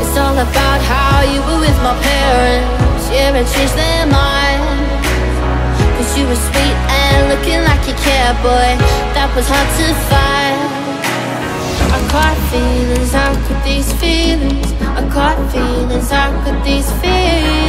It's all about how you were with my parents. Their mind Cause you were sweet and looking like boy. That was hard to find. I caught feelings, how could these feelings. I caught feelings, how could these feelings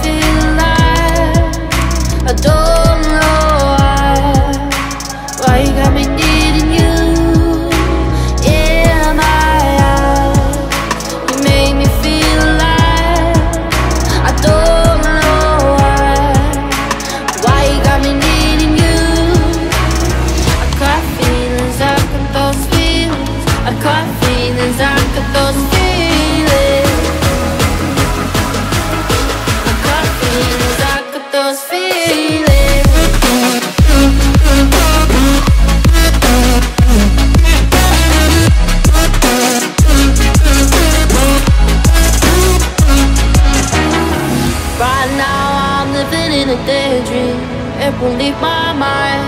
feel in a daydream It won't leave my mind.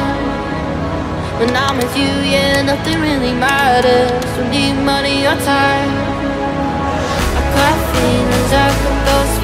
When I'm with you, yeah, nothing really matters. Don't need money or time. I got feelings, I got those